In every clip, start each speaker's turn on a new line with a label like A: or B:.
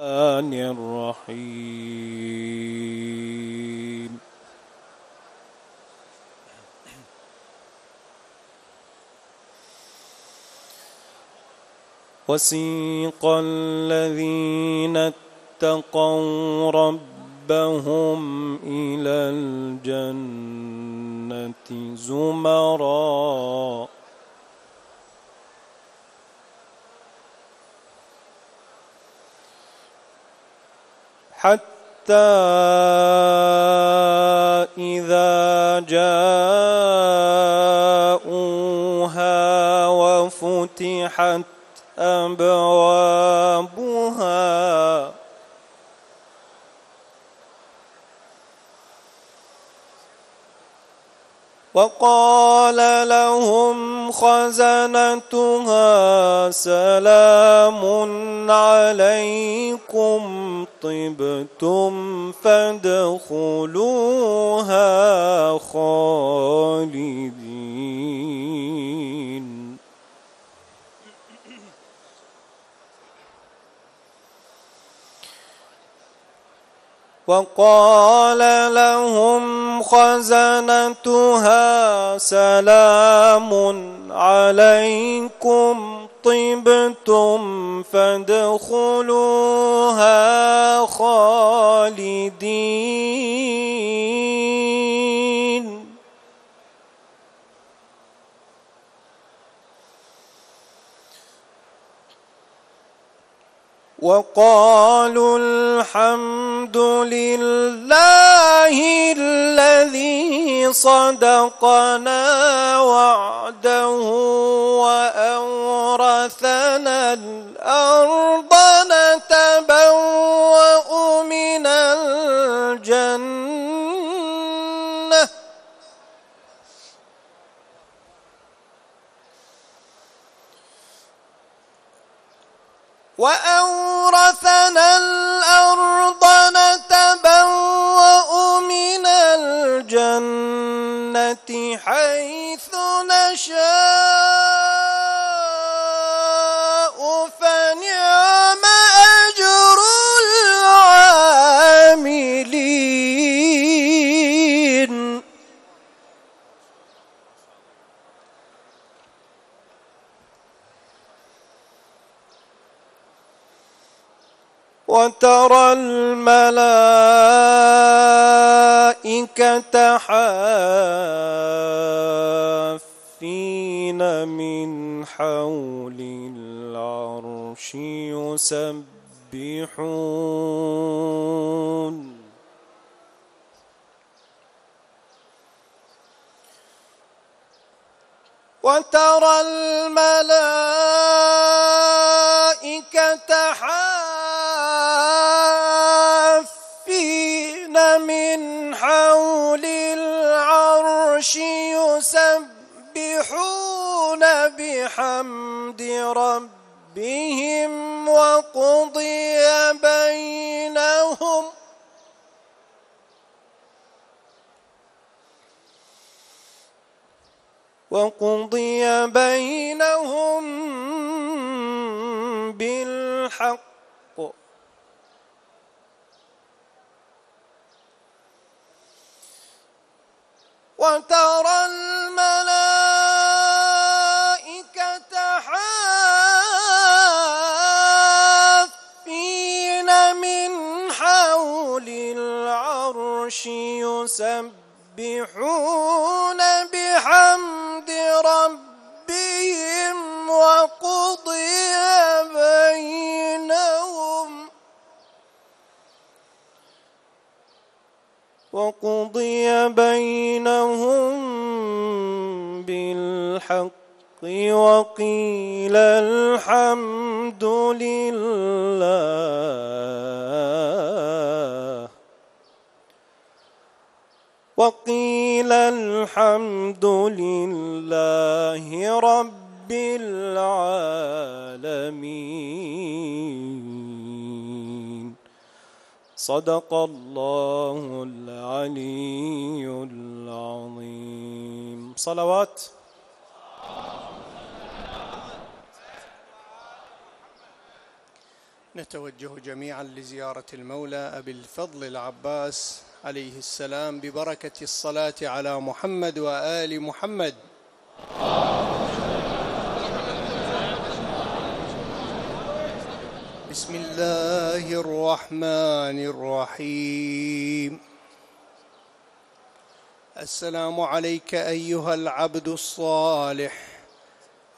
A: الرحمن الرحيم. وسيق الذين اتقوا ربهم إلى الجنة زمرًا. حتى إذا جاءوها وفتحت أبوابها وقال لهم خزنتها سلام عليكم طبتم فادخلوها خالدين. وقال لهم خزنتها سلام عليكم طبتم فادخلوها خالدين. وقالوا الحمد لله الذي صدقنا وعده وأورثنا الأرض نتبوأ من الجنة. وأورثنا الأرض نتبوأ من الجنة حيث نشاء. وترى الملائكة حافين من حول العرش يسبحون. وترى الملائكة بحمد ربهم وقضي بينهم. وقضي بينهم بالحق. وترى العرش يسبحون بحمد ربهم وقضي بينهم وقضي بينهم بالحق وقيل الحمد لله وقيل الحمد لله رب العالمين. صدق الله العلي العظيم. صلوات.
B: نتوجه جميعا لزيارة المولى أبي الفضل العباس عليه السلام ببركة الصلاة على محمد وآل محمد. بسم الله الرحمن الرحيم. السلام عليك أيها العبد الصالح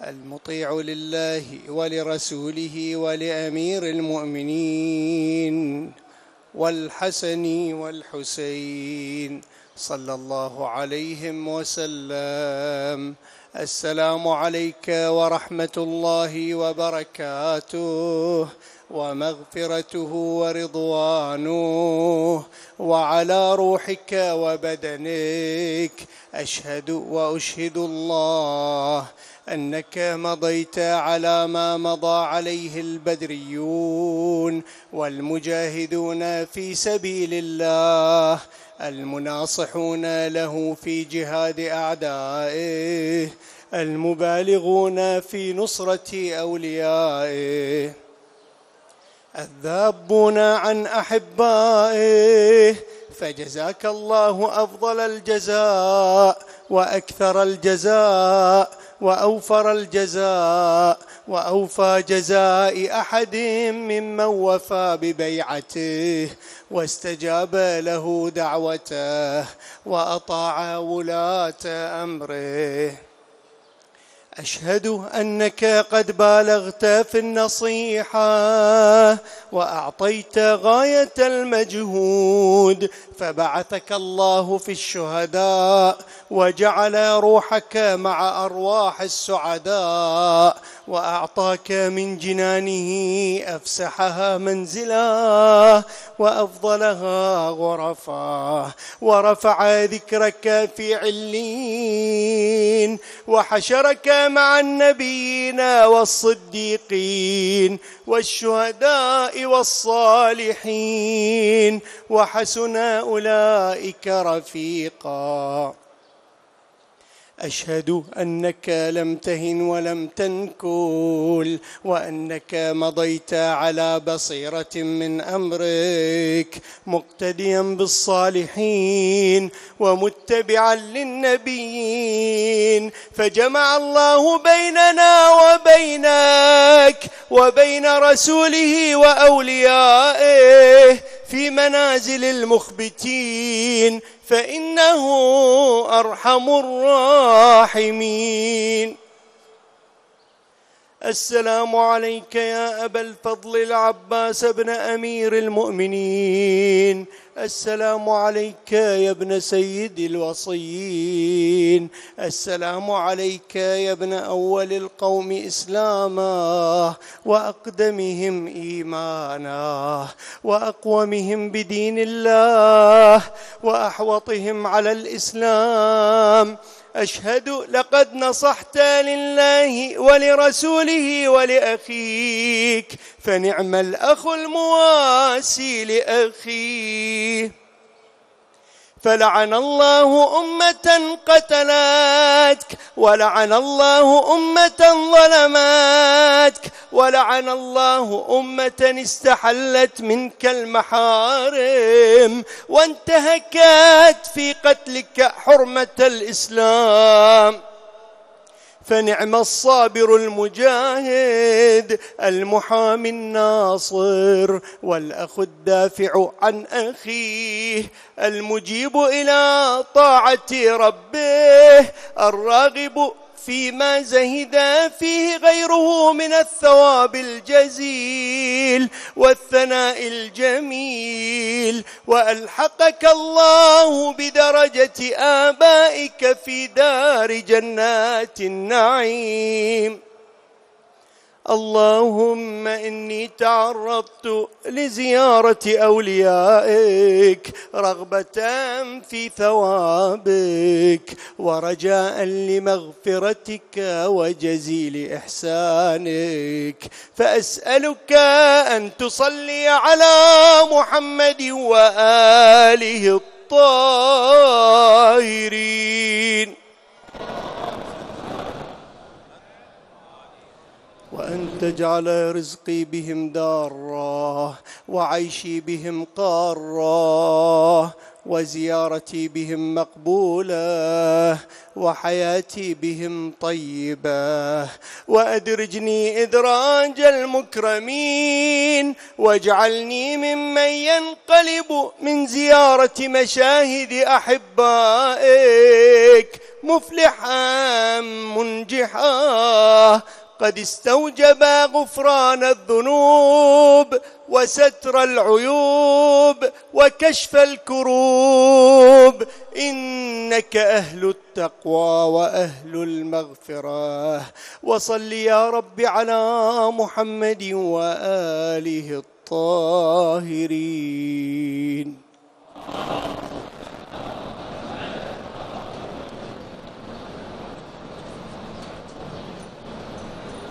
B: المطيع لله ولرسوله ولأمير المؤمنين. والحسن والحسين صلى الله عليهم وسلم. السلام عليك ورحمة الله وبركاته. ومغفرته ورضوانه وعلى روحك وبدنك أشهد وأشهد الله أنك مضيت على ما مضى عليه البدريون والمجاهدون في سبيل الله المناصحون له في جهاد أعدائه المبالغون في نصرة أوليائه الذابون عن أحبائه فجزاك الله أفضل الجزاء وأكثر الجزاء وأوفر الجزاء وأوفى جزاء أحد ممن وفى ببيعته واستجاب له دعوته وأطاع ولاة أمره. أشهد أنك قد بالغت في النصيحة وأعطيت غاية المجهود فبعثك الله في الشهداء وجعل روحك مع أرواح السعداء وأعطاك من جنانه أفسحها منزلا وأفضلها غرفا ورفع ذكرك في علين وحشرك مع النبيين والصديقين والشهداء والصالحين وحسن أولئك رفيقا. أشهد أنك لم تهن ولم تنكل وأنك مضيت على بصيرة من أمرك مقتديا بالصالحين ومتبعا للنبيين. فجمع الله بيننا وبينك وبين رسوله وأوليائه في منازل المخبتين. فإنه أرحم الراحمين. السلام عليك يا أبا الفضل العباس بن أمير المؤمنين. السلام عليك يا ابن سيد الوصيين. السلام عليك يا ابن أول القوم إسلاما وأقدمهم إيمانا وأقومهم بدين الله وأحوطهم على الإسلام. أشهد لقد نصحت لله ولرسوله ولأخيك فنعم الأخ المواسي لاخيه فلعن الله أمة قتلتك ولعن الله أمة ظلمتك ولعن الله أمة استحلت منك المحارم وانتهكت في قتلك حرمة الإسلام. فنعم الصابر المجاهد المحامي الناصر والأخ الدافع عن أخيه المجيب إلى طاعة ربه الراغب فيما زهد فيه غيره من الثواب الجزيل والثناء الجميل. وألحقك الله بدرجة آبائك في دار جنات النعيم. اللهم إني تعرضت لزيارة أوليائك رغبة في ثوابك ورجاء لمغفرتك وجزيل إحسانك. فأسألك أن تصلي على محمد وآله الطاهرين. وأن تجعل رزقي بهم دارا وعيشي بهم قارا وزيارتي بهم مقبولة وحياتي بهم طيبة. وأدرجني إدراج المكرمين واجعلني ممن ينقلب من زيارة مشاهد أحبائك مفلحا منجحا. قد استوجب غفران الذنوب وستر العيوب وكشف الكروب. إنك أهل التقوى وأهل المغفرة. وصل يا رب على محمد وآله الطاهرين.